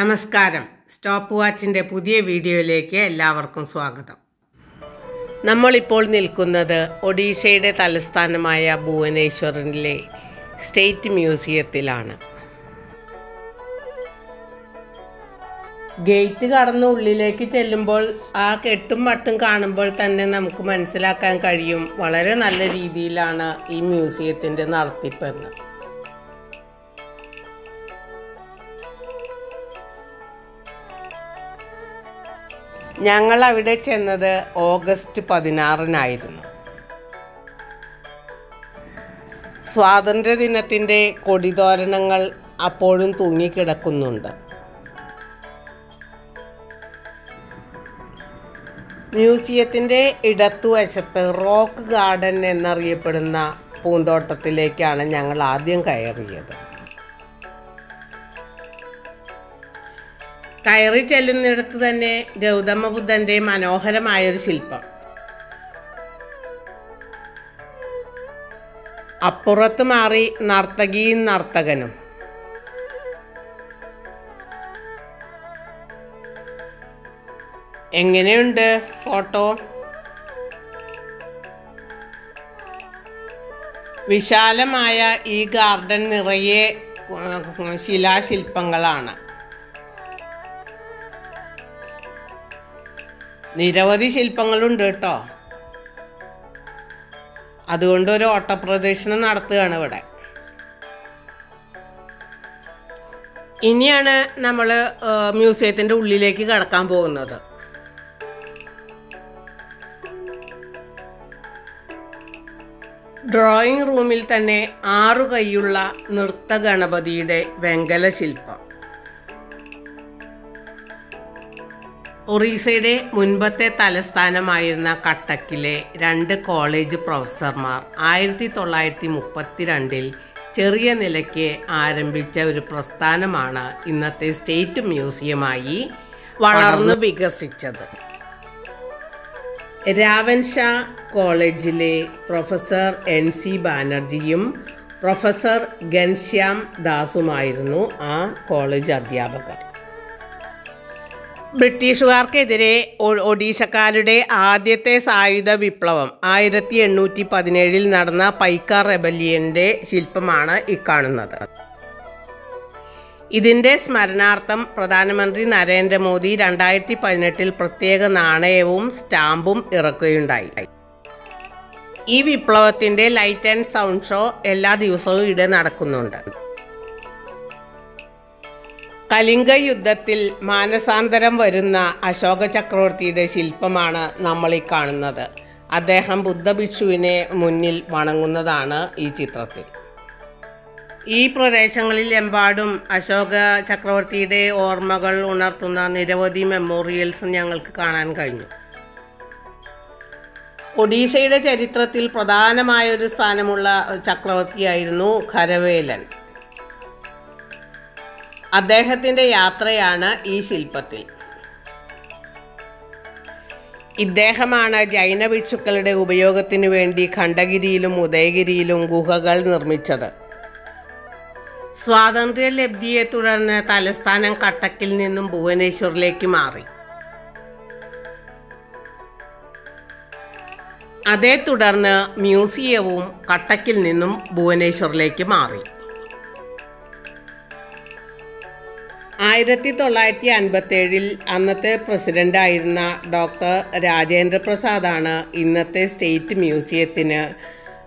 നമസ്കാരം. സ്റ്റോപ്പ് വാച്ചിന്റെ പുതിയ വീഡിയോയിലേക്ക് എല്ലാവർക്കും സ്വാഗതം. നമ്മളിപ്പോൾ നിൽക്കുന്നത് ഒഡീഷയുടെ തലസ്ഥാനമായ ഭുവനേശ്വറിലെ സ്റ്റേറ്റ് മ്യൂസിയത്തിലാണ്. ഗേറ്റ് കടന്ന് ഉള്ളിലേക്ക് ചെല്ലുമ്പോൾ ആ കെട്ടും മട്ടും കാണുമ്പോൾ തന്നെ നമുക്ക് മനസ്സിലാക്കാൻ കഴിയും വളരെ നല്ല രീതിയിലാണ് ഈ മ്യൂസിയത്തിന്റെ നടത്തിപ്പെന്ന്. ഞങ്ങൾ അവിടെ ചെന്നത് ഓഗസ്റ്റ് പതിനാറിനായിരുന്നു. സ്വാതന്ത്ര്യദിനത്തിന്റെ കൊടിതോരണങ്ങൾ അപ്പോഴും തൂങ്ങിക്കിടക്കുന്നുണ്ട്. മ്യൂസിയത്തിന്റെ ഇടത്തുവശത്ത് റോക്ക് ഗാർഡൻ എന്നറിയപ്പെടുന്ന പൂന്തോട്ടത്തിലേക്കാണ് ഞങ്ങൾ ആദ്യം കയറിയത്. കയറി ചെല്ലുന്നിടത്ത് തന്നെ ഗൗതമ ബുദ്ധന്റെ മനോഹരമായൊരു ശില്പം. അപ്പുറത്ത് മാറി നർത്തകിയും നർത്തകനും. എങ്ങനെയുണ്ട് ഫോട്ടോ? വിശാലമായ ഈ ഗാർഡൻ നിറയെ ശിലാശില്പങ്ങളാണ്. നിരവധി ശില്പങ്ങളുണ്ട് കേട്ടോ. അതുകൊണ്ട് ഒരു ഓട്ടപ്രദർശനം നടത്തുകയാണ് ഇവിടെ. ഇനിയാണ് നമ്മൾ മ്യൂസിയത്തിന്റെ ഉള്ളിലേക്ക് കടക്കാൻ പോകുന്നത്. ഡ്രോയിങ് റൂമിൽ തന്നെ ആറു കൈയുള്ള നൃത്ത ഗണപതിയുടെ വെങ്കല ശില്പം ഒറീസയുടെ മുൻപത്തെ തലസ്ഥാനമായിരുന്ന കട്ടക്കിലെ രണ്ട് കോളേജ് പ്രൊഫസർമാർ ആയിരത്തി തൊള്ളായിരത്തി മുപ്പത്തിരണ്ടിൽ ചെറിയ നിലയ്ക്ക് ആരംഭിച്ച ഒരു പ്രസ്ഥാനമാണ് ഇന്നത്തെ സ്റ്റേറ്റ് മ്യൂസിയമായി വളർന്നു വികസിച്ചത്. രാവൻഷാ കോളേജിലെ പ്രൊഫസർ എൻ സി ബാനർജിയും പ്രൊഫസർ ഘൻശ്യാം ദാസുമായിരുന്നു ആ കോളേജ് അധ്യാപകർ. ബ്രിട്ടീഷുകാർക്കെതിരെ ഒഡീഷക്കാരുടെ ആദ്യത്തെ സായുധ വിപ്ലവം. ആയിരത്തി എണ്ണൂറ്റി പതിനേഴിൽ നടന്ന പൈക്ക റെബല്യന്റെ ശില്പമാണ് ഇക്കാണുന്നത് ഇതിന്റെ സ്മരണാർത്ഥം പ്രധാനമന്ത്രി നരേന്ദ്രമോദി രണ്ടായിരത്തി പതിനെട്ടിൽ പ്രത്യേക നാണയവും സ്റ്റാമ്പും ഇറക്കുകയുണ്ടായി. ഈ വിപ്ലവത്തിന്റെ ലൈറ്റ് ആൻഡ് സൗണ്ട് ഷോ എല്ലാ ദിവസവും ഇവിടെ നടക്കുന്നുണ്ട്. കലിംഗ യുദ്ധത്തിൽ മാനസാന്തരം വരുന്ന അശോക ചക്രവർത്തിയുടെ ശില്പമാണ് നമ്മൾ ഈ കാണുന്നത്. അദ്ദേഹം ബുദ്ധഭിക്ഷുവിനെ മുന്നിൽ വണങ്ങുന്നതാണ് ഈ ചിത്രത്തിൽ. ഈ പ്രദേശങ്ങളിൽ എമ്പാടും അശോക ചക്രവർത്തിയുടെ ഓർമ്മകൾ ഉണർത്തുന്ന നിരവധി മെമ്മോറിയൽസ് ഞങ്ങൾക്ക് കാണാൻ കഴിഞ്ഞു. ഒഡീഷയുടെ ചരിത്രത്തിൽ പ്രധാനമായ ഒരു സ്ഥാനമുള്ള ചക്രവർത്തിയായിരുന്നു ഖരവേലൻ. അദ്ദേഹത്തിന്റെ യാത്രയാണ് ഈ ശില്പത്തിൽ. ഇദ്ദേഹമാണ് ജൈന ഭിക്ഷുക്കളുടെ ഉപയോഗത്തിനു വേണ്ടി ഖണ്ഡഗിരിയിലും ഉദയഗിരിയിലും ഗുഹകൾ നിർമ്മിച്ചത്. സ്വാതന്ത്ര്യ ലബ്ധിയെ തുടർന്ന് തലസ്ഥാനം കട്ടക്കിൽ നിന്നും ഭുവനേശ്വറിലേക്ക് മാറി. അതേ തുടർന്ന് മ്യൂസിയവും കട്ടക്കിൽ നിന്നും ഭുവനേശ്വറിലേക്ക് മാറി. ആയിരത്തി തൊള്ളായിരത്തി അൻപത്തി ഏഴിൽ അന്നത്തെ പ്രസിഡന്റായിരുന്ന ഡോക്ടർ രാജേന്ദ്ര പ്രസാദാണ് ഇന്നത്തെ സ്റ്റേറ്റ് മ്യൂസിയത്തിന്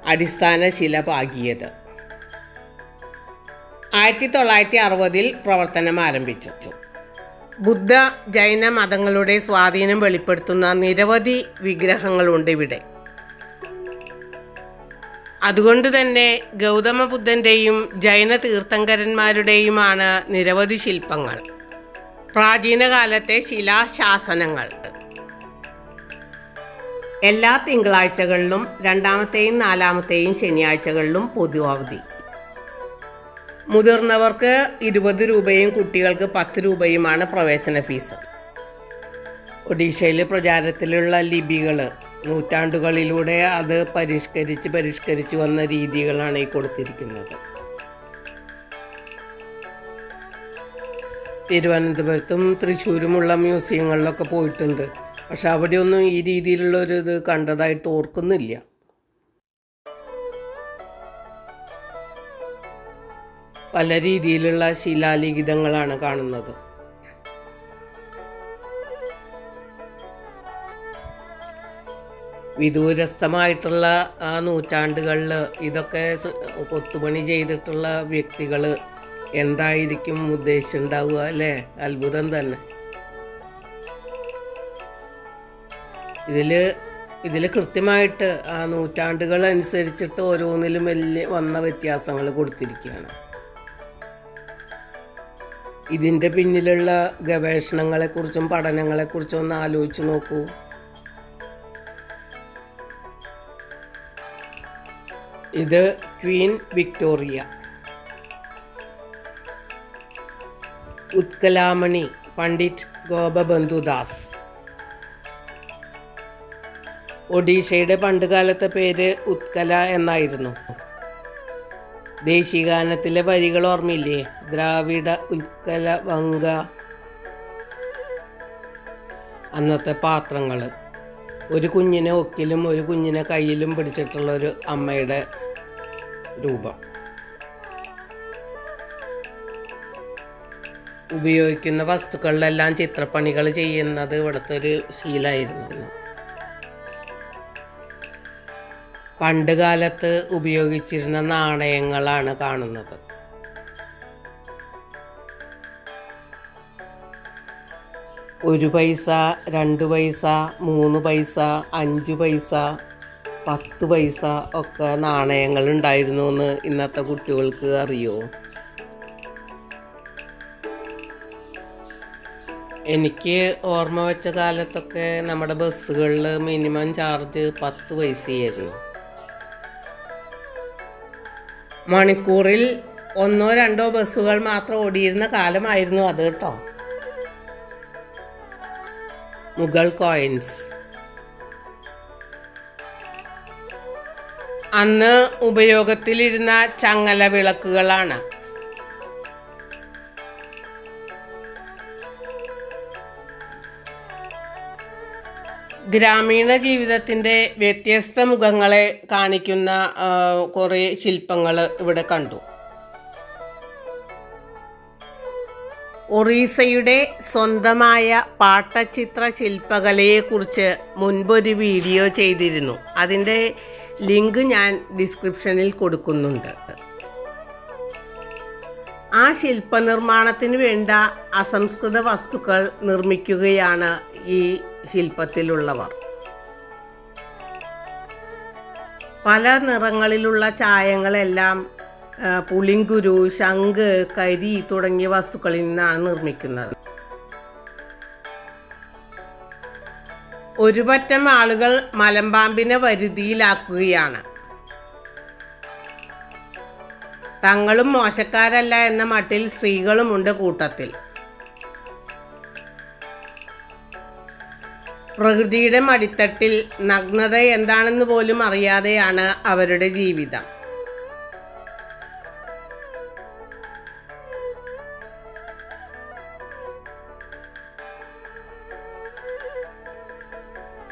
അടിസ്ഥാന ശില പാകിയത് ആയിരത്തി തൊള്ളായിരത്തി അറുപതിൽ പ്രവർത്തനം ആരംഭിച്ചു. ബുദ്ധ ജൈന മതങ്ങളുടെ സ്വാധീനം വെളിപ്പെടുത്തുന്ന നിരവധി വിഗ്രഹങ്ങളുണ്ട് ഇവിടെ അതുകൊണ്ട് തന്നെ ഗൗതമ ബുദ്ധന്റെയും ജൈന തീർത്ഥങ്കരന്മാരുടെയുമാണ് നിരവധി ശില്പങ്ങൾ. പ്രാചീനകാലത്തെ ശിലാശാസനങ്ങൾ. എല്ലാ തിങ്കളാഴ്ചകളിലും രണ്ടാമത്തെയും നാലാമത്തെയും ശനിയാഴ്ചകളിലും പൊതു അവധി മുതിർന്നവർക്ക് ഇരുപത് രൂപയും കുട്ടികൾക്ക് പത്ത് രൂപയുമാണ് പ്രവേശന ഫീസ്. ഒഡീഷയിൽ പ്രചാരത്തിലുള്ള ലിപികൾ നൂറ്റാണ്ടുകളിലൂടെ അത് പരിഷ്കരിച്ച് പരിഷ്കരിച്ച് വന്ന രീതികളാണ് ഈ കൊടുത്തിരിക്കുന്നത്. തിരുവനന്തപുരത്തും തൃശ്ശൂരുമുള്ള മ്യൂസിയങ്ങളിലൊക്കെ പോയിട്ടുണ്ട്. പക്ഷെ അവിടെയൊന്നും ഈ രീതിയിലുള്ള ഒരു ഇത് കണ്ടതായിട്ട് ഓർക്കുന്നില്ല. പല രീതിയിലുള്ള ശിലാലിഖിതങ്ങളാണ് കാണുന്നത്. വിദൂരസ്ഥമായിട്ടുള്ള ആ നൂറ്റാണ്ടുകളിൽ ഇതൊക്കെ കൊത്തുപണി ചെയ്തിട്ടുള്ള വ്യക്തികൾ എന്തായിരിക്കും ഉദ്ദേശിച്ചിട്ടുണ്ടാവുക അല്ലേ? അത്ഭുതം തന്നെ. ഇതിൽ ഇതിൽ കൃത്യമായിട്ട് ആ നൂറ്റാണ്ടുകൾ അനുസരിച്ചിട്ട് ഓരോന്നിലും വലിയ വന്ന വ്യത്യാസങ്ങൾ കൊടുത്തിരിക്കുകയാണ്. ഇതിന്റെ പിന്നിലുള്ള ഗവേഷണങ്ങളെക്കുറിച്ചും പഠനങ്ങളെക്കുറിച്ചും ഒന്ന് ആലോചിച്ച് നോക്കൂ. ഇത് ക്വീൻ വിക്ടോറിയ. ഉത്കലാമണി പണ്ഡിറ്റ് ഗോപബന്ധുദാസ്. ഒഡീഷയുടെ പണ്ടുകാലത്തെ പേര് ഉത്കല എന്നായിരുന്നു. ദേശീയഗാനത്തിലെ വരികൾ ഓർമ്മയില്ലേ? ദ്രാവിഡ ഉത്കല വങ്ക. അന്നത്തെ പാത്രങ്ങൾ ഒരു കുഞ്ഞിനെ ഒക്കിലും ഒരു കുഞ്ഞിനെ കയ്യിലും പിടിച്ചിട്ടുള്ള ഒരു അമ്മയുടെ രൂപം. ഉപയോഗിക്കുന്ന വസ്തുക്കളിലെല്ലാം ചിത്രപ്പണികൾ ചെയ്യുന്നത് ഇവിടുത്തെ ഒരു ശീലായിരുന്നു പണ്ട് കാലത്ത് ഉപയോഗിച്ചിരുന്ന നാണയങ്ങളാണ് കാണുന്നത്. ഒരു പൈസ രണ്ട് പൈസ മൂന്ന് പൈസ അഞ്ച് പൈസ പത്ത് പൈസ ഒക്കെ നാണയങ്ങൾ ഉണ്ടായിരുന്നു എന്ന് ഇന്നത്തെ കുട്ടികൾക്ക് അറിയോ? എനിക്ക് ഓർമ്മ വെച്ച കാലത്തൊക്കെ നമ്മുടെ ബസ്സുകളിൽ മിനിമം ചാർജ് പത്ത് പൈസയായിരുന്നു. മണിക്കൂറിൽ ഒന്നോ രണ്ടോ ബസ്സുകൾ മാത്രം ഓടിയിരുന്ന കാലമായിരുന്നു അത് കേട്ടോ. മുഗൾ കോയിൻസ്. അന്ന് ഉപയോഗത്തിലിരുന്ന ചങ്ങല വിളക്കുകളാണ് ഗ്രാമീണ ജീവിതത്തിന്റെ വ്യത്യസ്ത മുഖങ്ങളെ കാണിക്കുന്ന കുറേ ശില്പങ്ങൾ ഇവിടെ കണ്ടു. ഒറീസയുടെ സ്വന്തമായ പാട്ടച്ചിത്ര ശില്പകലയെക്കുറിച്ച് മുൻപൊരു വീഡിയോ ചെയ്തിരുന്നു. അതിന്റെ ലിങ്ക് ഞാൻ ഡിസ്ക്രിപ്ഷനിൽ കൊടുക്കുന്നുണ്ട്. ആ ശില്പനിർമ്മാണത്തിന് വേണ്ട അസംസ്കൃത വസ്തുക്കൾ നിർമ്മിക്കുകയാണ് ഈ ശില്പത്തിലുള്ളവർ. പല നിറങ്ങളിലുള്ള ചായങ്ങളെല്ലാം പുളിങ്കുരു ശംഖ് കരി തുടങ്ങിയ വസ്തുക്കളിൽ നിന്നാണ് നിർമ്മിക്കുന്നത്. ഒരു പറ്റം ആളുകൾ മലമ്പാമ്പിനെ വരുതിയിലാക്കുകയാണ്. തങ്ങളും മോശക്കാരല്ല എന്ന മട്ടിൽ സ്ത്രീകളുമുണ്ട് കൂട്ടത്തിൽ. പ്രകൃതിയുടെ മടിത്തട്ടിൽ നഗ്നത എന്താണെന്ന് പോലും അറിയാതെയാണ് അവരുടെ ജീവിതം.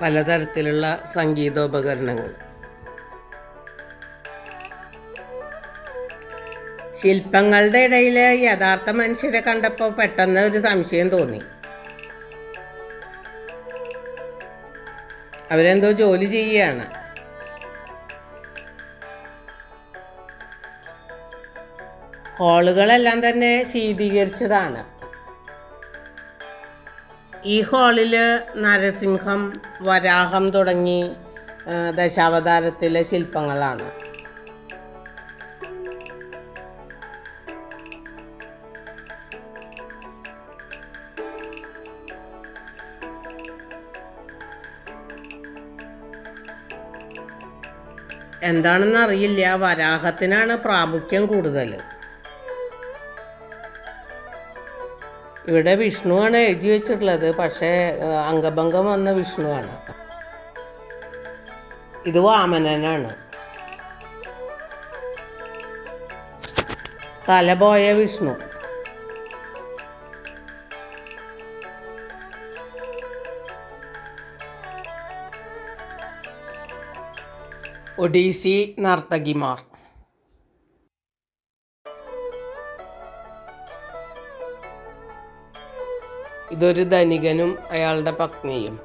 പലതരത്തിലുള്ള സംഗീതോപകരണങ്ങൾ. ശില്പങ്ങളുടെ ഇടയിൽ യഥാർത്ഥ മനുഷ്യരെ കണ്ടപ്പോൾ പെട്ടെന്ന് ഒരു സംശയം തോന്നി. അവരെന്തോ ജോലി ചെയ്യുകയാണ്. ഹോളുകളെല്ലാം തന്നെ ശീതീകരിച്ചതാണ്. ഈ ഹാളിൽ നരസിംഹം വരാഹം തുടങ്ങി ദശാവതാരത്തിലെ ശില്പങ്ങളാണ്. എന്താണെന്ന് അറിയില്ല വരാഹത്തിനാണ് പ്രാമുഖ്യം കൂടുതൽ ഇവിടെ വിഷ്ണുവാണ് എഴുതി വെച്ചിട്ടുള്ളത്. പക്ഷേ അംഗഭംഗം വന്ന വിഷ്ണുവാണ്. ഇത് വാമനനാണ്. തലപോയ വിഷ്ണു. ഒഡീസി നർത്തകിമാർ. ഇതൊരു ധനികനും അയാളുടെ പത്നിയും.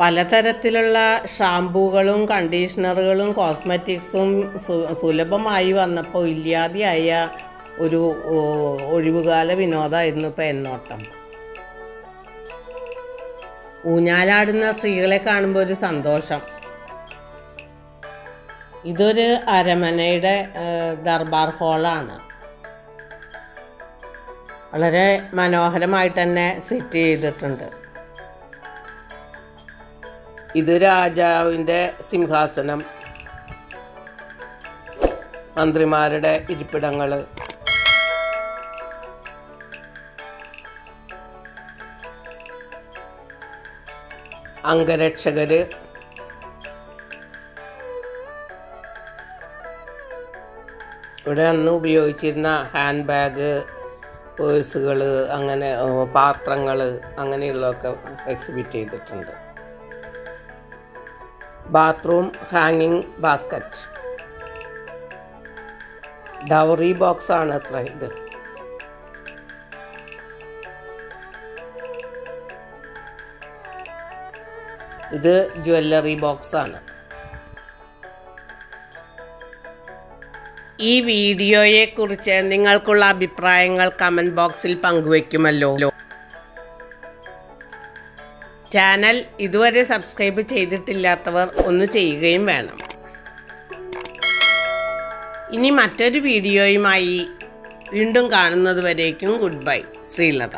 പലതരത്തിലുള്ള ഷാംപൂകളും കണ്ടീഷണറുകളും കോസ്മെറ്റിക്സും സുലഭമായി വന്നപ്പോൾ ഇല്ലാതെയായ ഒരു ഒഴിവുകാല വിനോദമായിരുന്നു ഇപ്പം എന്നോട്ടം. ഊഞ്ഞാലാടുന്ന സ്ത്രീകളെ കാണുമ്പോൾ ഒരു സന്തോഷം. ഇതൊരു അരമനയുടെ ദർബാർ ഹാളാണ്. വളരെ മനോഹരമായിട്ട് തന്നെ സെറ്റ് ചെയ്തിട്ടുണ്ട്. ഇത് രാജാവിന്റെ സിംഹാസനം. മന്ത്രിമാരുടെ ഇരിപ്പിടങ്ങൾ അംഗരക്ഷകർ ഇവിടെ അന്ന് ഉപയോഗിച്ചിരുന്ന ഹാൻഡ് ബാഗ്. പേഴ്സുകൾ അങ്ങനെ പാത്രങ്ങൾ അങ്ങനെയുള്ളതൊക്കെ എക്സിബിറ്റ് ചെയ്തിട്ടുണ്ട്. ബാത്റൂം ഹാങ്ങിങ് ബാസ്ക്കറ്റ് ഡൗറി ബോക്സ് ആണ് അത്ര ഇത്. ഇത് ജ്വല്ലറി ബോക്സ് ഈ വീഡിയോയെ കുറിച്ച് നിങ്ങൾക്കുള്ള അഭിപ്രായങ്ങൾ കമന്റ് ബോക്സിൽ പങ്കുവയ്ക്കുമല്ലോ. ചാനൽ ഇതുവരെ സബ്സ്ക്രൈബ് ചെയ്തിട്ടില്ലാത്തവർ ഒന്ന് ചെയ്യുകയും വേണം. ഇനി മറ്റൊരു വീഡിയോയുമായി വീണ്ടും കാണുന്നതുവരേക്കും ഗുഡ് ബൈ. ശ്രീലത.